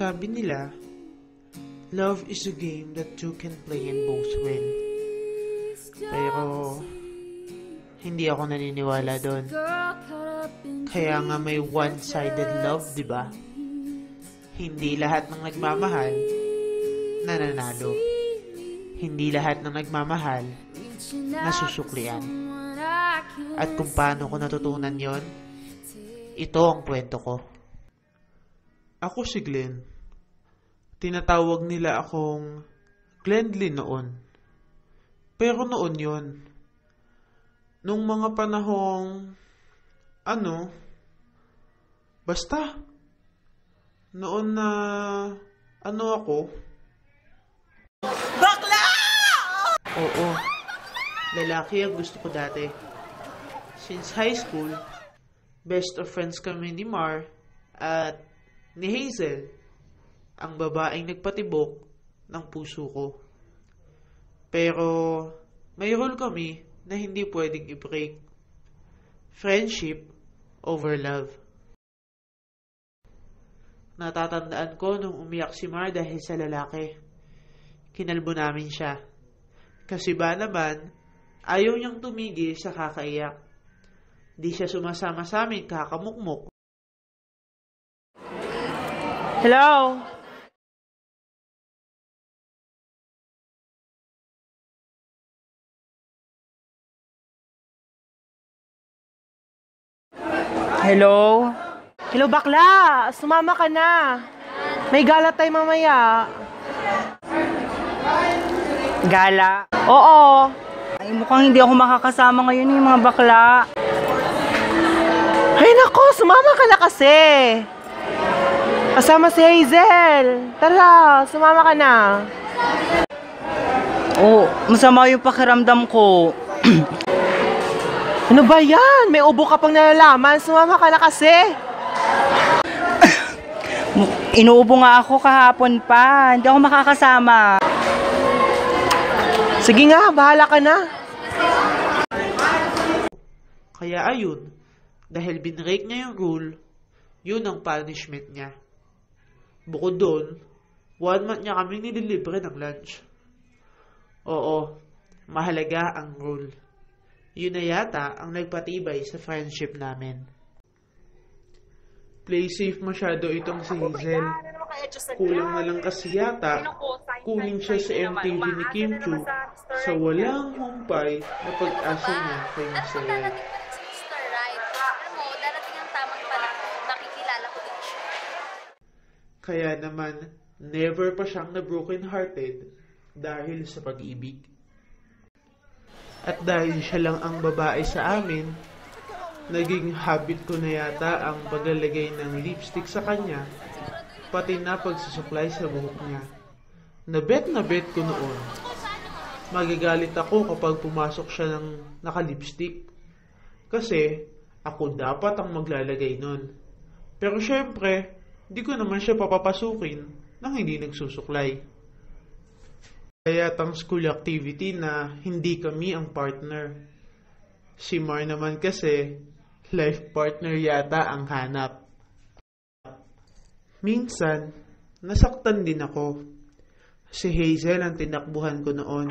Sabi nila, love is a game that two can play and both win. Pero, hindi ako naniniwala doon. Kaya nga may one-sided love, di ba? Hindi lahat ng nagmamahal nananalo. Hindi lahat ng nagmamahal nasusuklian. At kung paano ko natutunan yon, ito ang kwento ko. Ako si Glenn. Tinatawag nila akong Glenly noon. Pero noon yon. Nung mga panahong, ano, basta, noon na, ano ako, Oo. Lalaki ang gusto ko dati. Since high school, best of friends kami ni Mar at ni Hazel, ang babaeng nagpatibok ng puso ko. Pero may rule kami na hindi pwedeng i-break. Friendship over love. Natatandaan ko nung umiyak si Mar dahil sa lalaki. Kinalbo namin siya. Kasi ba naman, ayaw niyang tumigil sa kakaiyak. Di siya sumasama sa amin kakamukmuk. Hello? Hello? Hello, bakla! Sumama ka na. May gala tayo mamaya. Gala? Oo. Ay, mukhang hindi ako makakasama ngayon yung mga bakla. Ay nako, sumama ka na kasi. Kasama si Hazel. Tara, sumama ka na. Oo, masama yung pakiramdam ko. Ano ba yan? May ubo ka pang nalalaman. Sumama ka na kasi. Inuubo nga ako kahapon pa. Hindi ako makakasama. Sige nga, bahala ka na. Kaya ayun, dahil binrake niya yung rule, yun ang punishment niya. Bukod doon, one month niya kami nililibre ng lunch. Oo, mahalaga ang rule. Yun na yata ang nagpatibay sa friendship namin. Play safe masyado itong si Hazel. Kulang na lang kasi yata, kunin siya sa MTV ni Kim Chu sa walang humpay na pag-asa niya kay Michelle. darating na si Mr. Right. Alam mo, darating ang tamang panahon. Makikilala ko din siya. Kaya naman, never pa siyang na broken-hearted dahil sa pag-ibig. At dahil siya lang ang babae sa amin, naging habit ko na yata ang paglalagay ng lipstick sa kanya, pati na pagsusuklay sa buhok niya. Nabet na bet ko noon. Magagalit ako kapag pumasok siya ng nakalipstick. Kasi ako dapat ang maglalagay nun. Pero syempre, di ko naman siya papapasukin nang hindi nagsusuklay. Kaya tang school activity na hindi kami ang partner. Si Mar naman kasi, life partner yata ang hanap. Minsan, nasaktan din ako. Si Hazel ang tinakbuhan ko noon.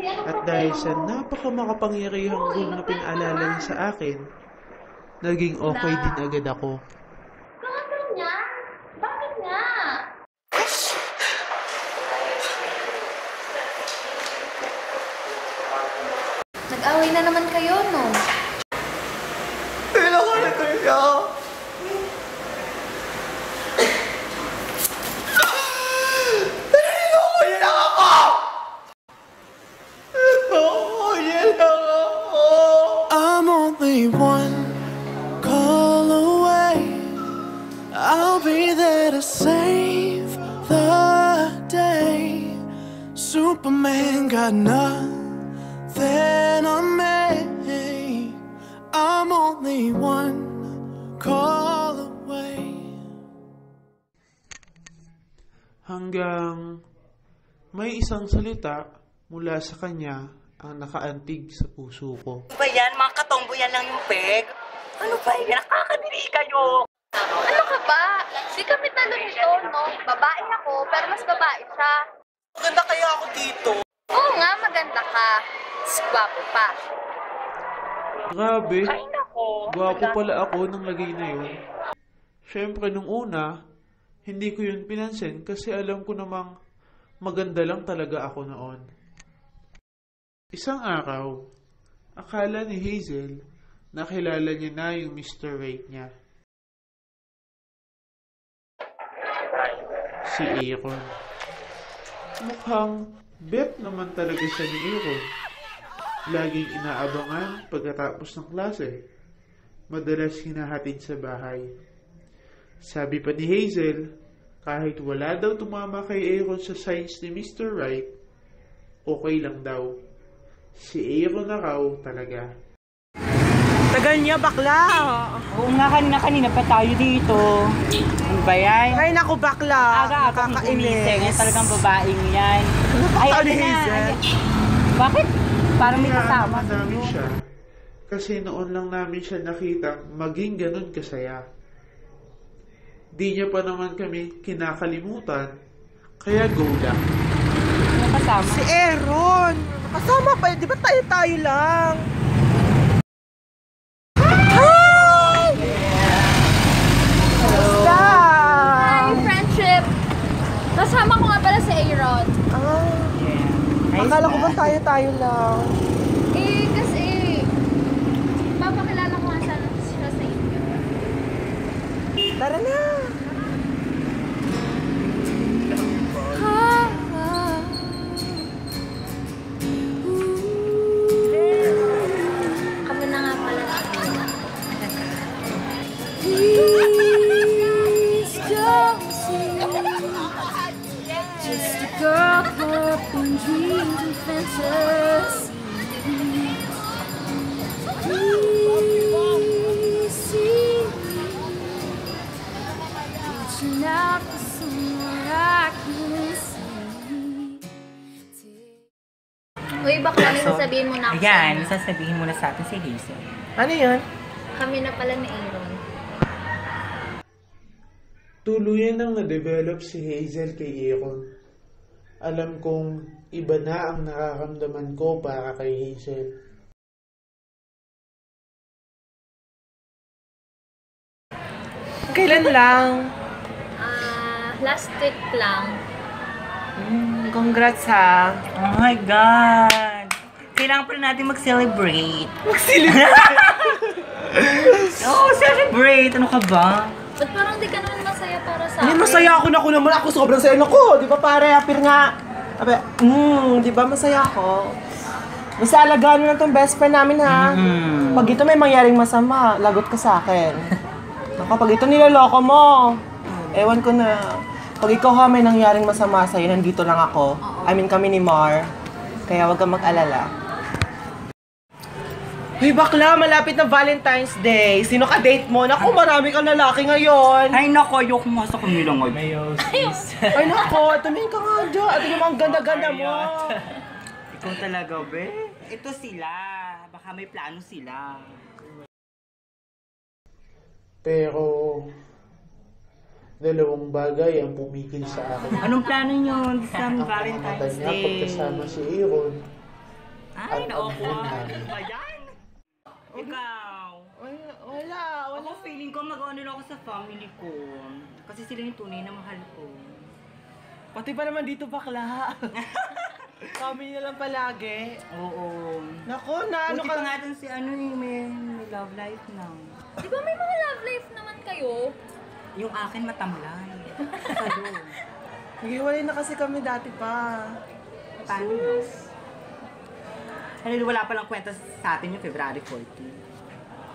At dahil sa napakamakapangyarihang rule na pinaalala niya sa akin, naging okay din agad ako. Bakit nga? Bakit nga? Nag-away na naman kayo, no? Isang salita mula sa kanya ang nakaantig sa puso ko. Ano ba yan? Mga katombo yan lang yung peg. Ano ba yan? Nakakadiri kayo. Ano ka ba? Di kami talo nito, no? Babae ako, pero mas babae siya. Maganda kaya ako dito. Oo nga, maganda ka. Gwapo pa. Grabe. Gwapo pala ako nung lagay na yun. Siyempre, nung una, hindi ko yun pinansin kasi alam ko namang maganda lang talaga ako noon. Isang araw, akala ni Hazel nakilala niya na yung Mr. Right niya. Si Aaron. Mukhang bet naman talaga siya ni Aaron. Laging inaabangan pagkatapos ng klase. Madalas hinahatid sa bahay. Sabi pa ni Hazel, kahit wala daw tumama kay Aaron sa science ni Mr. Wright, okay lang daw. Si Aaron na raw talaga. Tagal niya, bakla. Oo nga, kanina-kanina pa tayo dito. Ano ba yan? Ay, naku, bakla. Aga akong gumising. Yan talagang babaeng yan. Ay, Ay, ano na? Ay, Bakit? Parang may kasama. Namin siya kasi noon lang namin siya nakita maging ganun kasaya. Di niya pa naman kami kinakalimutan, kaya go lang. Kasama. Si Aaron. Kasama pa, di ba tayo-tayo lang? Hi! Basta! Hi, friendship! Kasama ko nga pala si Aaron. Ah, Ay, akala ko ba tayo-tayo lang? Eh, kasi... Papakilala ko nga sana siya sa inyo. Tara na! Mo na ako Ayan, sana. sasabihin mo na sa atin si Hazel. Ano yun? Kami na pala ni Aaron. Tuluyan nang na-develop si Hazel kay Aaron. Alam kong iba na ang nararamdaman ko para kay Hazel. Kailan lang? Ah, last week lang. Mm, congrats ha. Oh my God! Kailangan pala natin mag-celebrate. Mag-celebrate! Oo, oh, celebrate! Ano ka ba? Ba't parang di ka naman masaya para sa Hindi, akin? masaya ako na ako naman. Ako sobrang saya ko. Di ba pare? Apir nga. Abe, mm, di ba masaya ako? Basta alagaan mo na tong best friend namin ha. Mm. Pag ito may mangyaring masama, lagot ka sa akin. Ako, pag ito niloloko mo, ewan ko na. Pag ikaw ha may nangyaring masama sa'yo, nandito lang ako. I mean kami ni Mar. Kaya wag kang mag-alala. Uy, bakla, malapit na Valentine's Day. Sino ka date mo? Naku, marami kang lalaki ngayon. Ay, nako, ayoko nga sa kanila ngayon. Ay, nako, tumingin ka nga dyan. At yung mga ganda-ganda mo. Ikaw talaga, be? Ito sila. Baka may plano sila. Pero, dalawang bagay ang pumikil sa akin. Anong plano nyo sa Ang mata Valentine's niya Day? pagkasama si Aaron. Ay, Ang namin. Ano ba yan? Ikaw. Wala, wala. Ako feeling ko mag-ano ako sa family ko. Kasi sila yung tunay na mahal ko. Pati pa naman dito bakla. Kami na lang palagi. Oo. Nako, na ano Buti ka? pa nga dun si ano eh, may, may love life na. Di ba may mga love life naman kayo? Yung akin matamlay. Salo. Naghiwalay na kasi kami dati pa. Paano yun? Ano, wala palang kwenta sa atin yung February 14.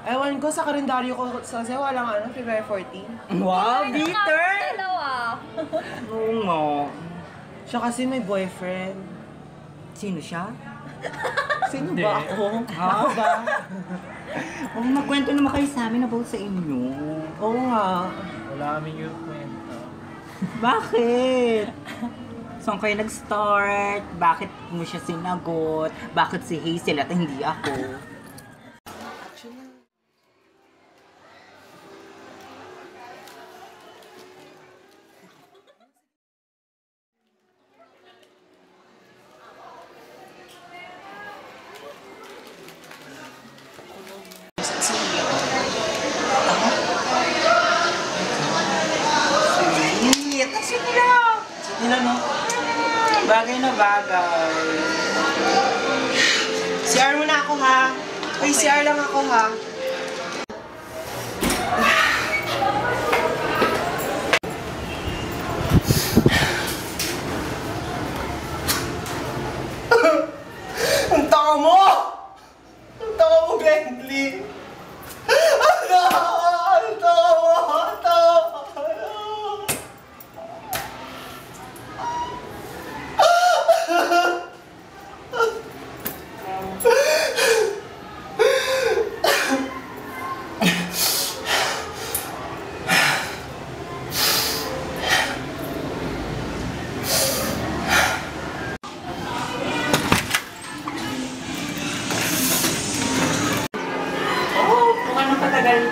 Ewan ko, sa kalendaryo ko kasi walang ano, February 14. Wow, Ay, bitter! Dalawa. Oo nga. Siya kasi may boyfriend. Sino siya? Sino ba ako? Ha? Ako ba? Oh, magkwento naman kayo sa amin about sa inyo. Oo nga. Bakit? Saan kayo nag-start? Bakit mo siya sinagot? Bakit si Hazel at hindi ako?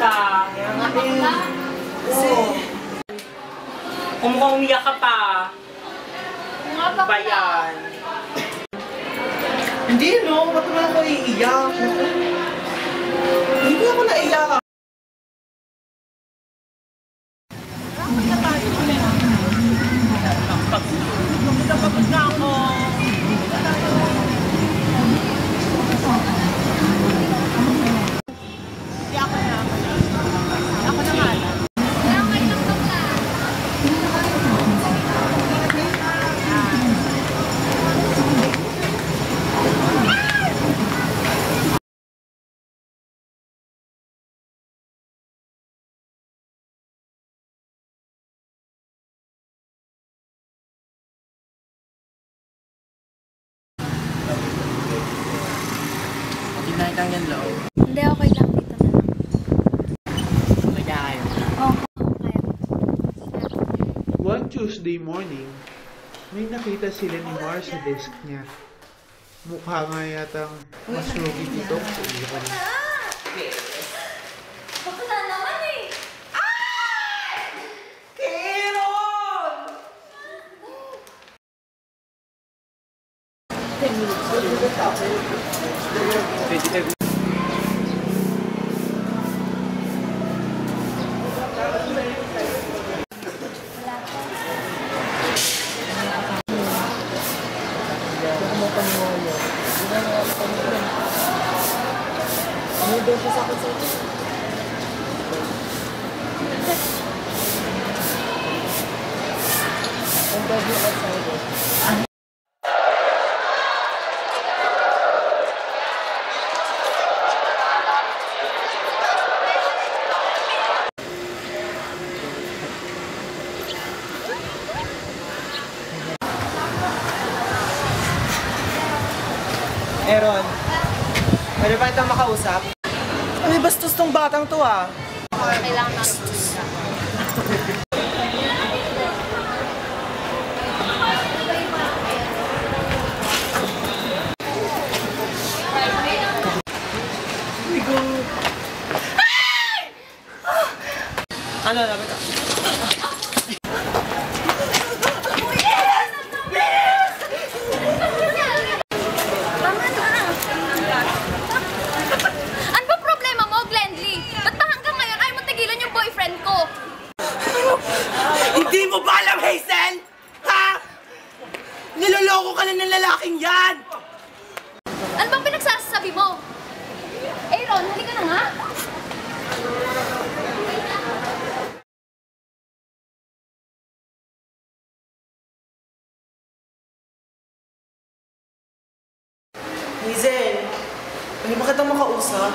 Ka. Kaya nga eh. Oo. Kung mukhang umiyak ka pa. Nga Ano ba yan? Hindi, no? Ba't naman ako iiyak? Hindi ako naiyak. Pagod na ako. Hindi ako na. Ako na nga lang. Tignan kang yan, Lo. Hindi, okay lang dito na lang. May tayo. Oo, kaya. One Tuesday morning, may nakita sila ni Mar sa desk niya. Mukha nga yatang mas lugi dito sa iyo ko. Bakla naman eh! Kiron! Aaron, pwede ba itong makausap? Ay, bastos tong batang to ah. Kailangan natin Ano, labi ka? Tama Hazel, pwede ba kitang makausap?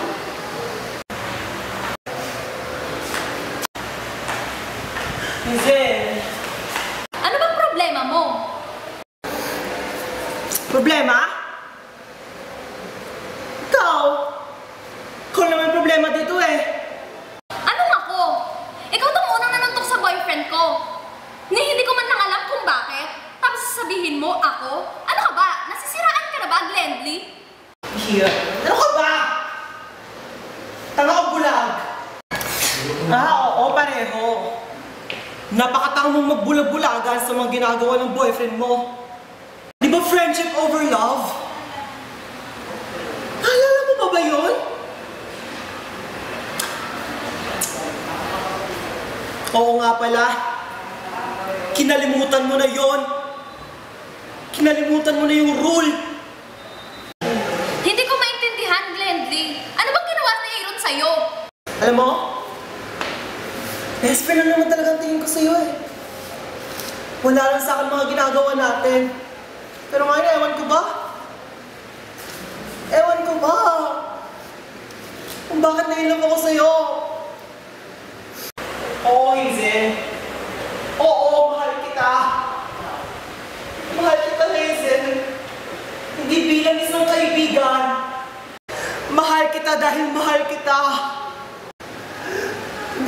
idea. Ano ka ba? Tanga o bulag? Ah, oo, pareho. Napakatanga mong magbulag-bulagan sa mga ginagawa ng boyfriend mo. Di ba friendship over love? Alala mo ba ba yun? Oo nga pala. Kinalimutan mo na yon. Kinalimutan mo na yung rule. Alam mo? Best friend lang naman talaga ang tingin ko sa'yo eh. Wala lang sa akin mga ginagawa natin. Pero ngayon, ewan ko ba? Ewan ko ba? Kung bakit nailap ako sa'yo. Oo, Hazel. Oo, mahal kita. Mahal kita, Hazel. Hindi bilang isang kaibigan. Mahal kita dahil mahal kita.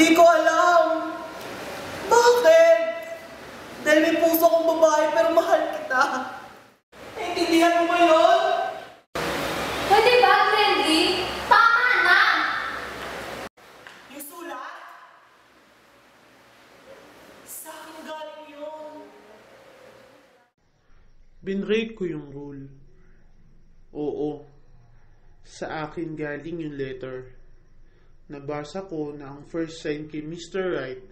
Hindi ko alam. Bakit? Dahil may puso kong babae pero mahal kita. Naintindihan mo ba yun? Pwede ba, Glendy? Tama na! Yung sulat? Sa akin galing yun. Binrake ko yung rule. Oo. Sa akin galing yung letter. Nabasa ko na ang first sign kay Mr. Right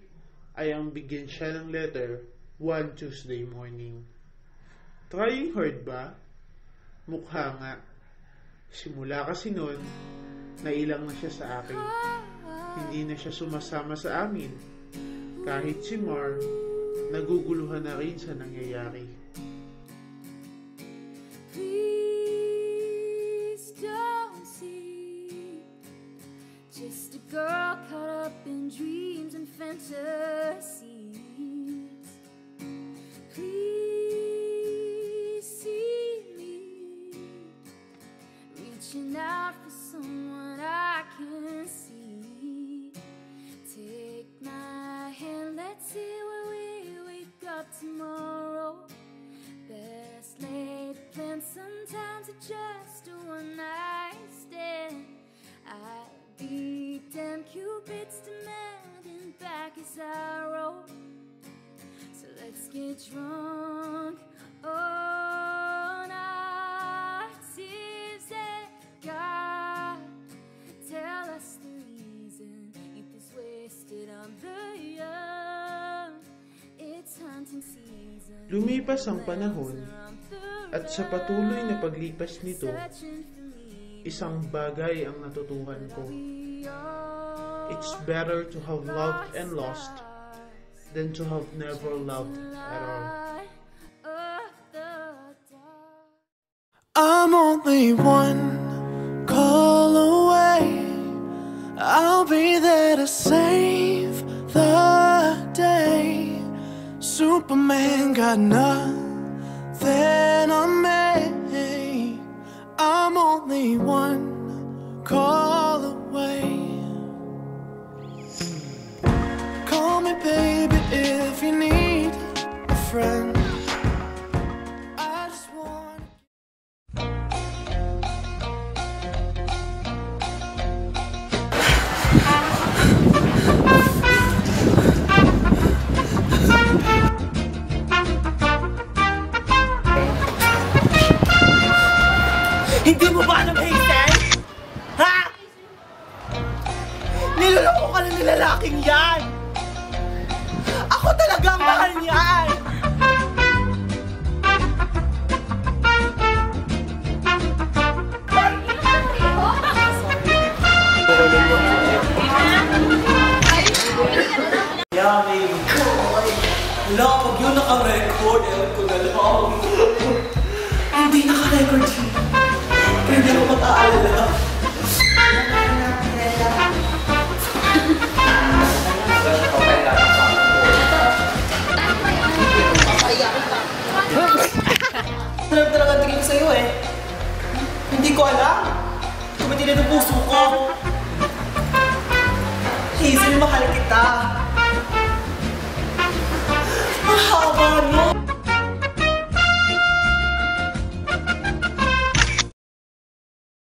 ay ang bigyan siya ng letter one Tuesday morning. Trying hard ba? Mukha nga. Simula kasi noon, nailang na siya sa akin. Hindi na siya sumasama sa amin. Kahit si Mar, naguguluhan na rin sa nangyayari. Please dreams and fantasies. Drunk all night. Seems that God tell us the reason youth is wasted on the young. It's hunting season. Lumipas ang panahon at sa patuloy na paglipas nito, isang bagay ang natutuhan ko. It's better to have loved and lost than to have never loved at all. I'm only one call away. I'll be there to save the day. Superman got nothing on me. I'm only one Wala, pag yun naka-record, ewan ko na lang. Hindi naka-record yun. Kaya hindi ako mag-aalala. Alam talaga ang tingin sa'yo eh. Hindi ko alam. Tumitili ng puso ko. Hazel, mahal kita. Mahaba no?